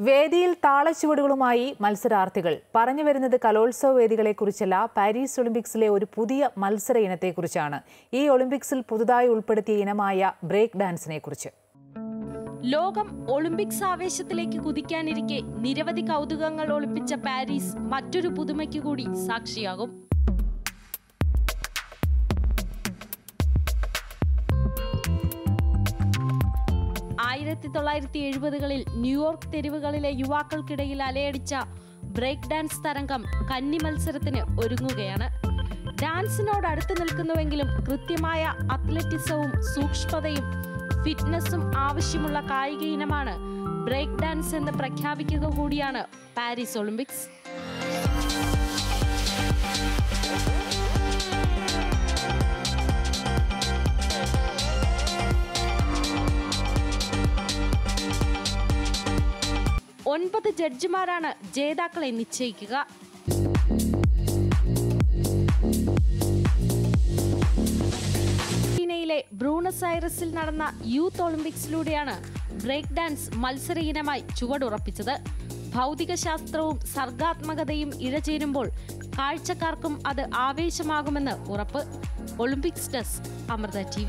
വേദിയിൽ താളച്ചുവടുകളുമായി മത്സരാർത്ഥികൾ. പറഞ്ഞു വരുന്നത് കലോത്സവ വേദികളെക്കുറിച്ചല്ല പാരീസ് ഒളിമ്പിക്സിലെ ഒരു പുതിയ മത്സര ഇനത്തെക്കുറിച്ചാണ്. ഈ ഒളിമ്പിക്സിൽ പുതുതായി ഉൾപ്പെടുത്തിയ ഇനമായ ബ്രേക്ക് ഡാൻസിനെ കുറിച്ച് ലോകം ഒളിമ്പിക്സ് ആവേശത്തിലേക്ക് കുതിക്കാനിരിക്കെ നിരവധി കൗതുകങ്ങൾ ഒളിപ്പിച്ച പാരീസ് മറ്റൊരു പുതുമയ്ക്ക് കൂടി സാക്ഷിയാകും. ആയിരത്തി തൊള്ളായിരത്തി എഴുപതുകളിൽ ന്യൂയോർക്ക് തെരുവുകളിലെ യുവാക്കൾക്കിടയിൽ അലയടിച്ച ബ്രേക്ക് ഡാൻസ് തരംഗം കന്നി മത്സരത്തിന് ഒരുങ്ങുകയാണ്. ഡാൻസിനോട് അടുത്ത് നിൽക്കുന്നുവെങ്കിലും കൃത്യമായ അത്ലറ്റിസവും സൂക്ഷ്മതയും ഫിറ്റ്നസും ആവശ്യമുള്ള കായിക ഇനമാണ് ബ്രേക്ക് ഡാൻസ് എന്ന് പ്രഖ്യാപിക്കുക കൂടിയാണ് പാരീസ് ഒളിമ്പിക്സ്. ഒൻപത് ജഡ്ജിമാരാണ് ജേതാക്കളെ നിശ്ചയിക്കുക. ചൈനയിലെ ബ്രൂണസ് ഐറസിൽ നടന്ന യൂത്ത് ഒളിമ്പിക്സിലൂടെയാണ് ബ്രേക്ക് ഡാൻസ് മത്സര ഇനമായി ചുവടുറപ്പിച്ചത്. ഭൗതികശാസ്ത്രവും സർഗാത്മകതയും ഇഴചേരുമ്പോൾ കാഴ്ചക്കാർക്കും അത് ആവേശമാകുമെന്ന് ഉറപ്പ്. Olympics desk Amrita T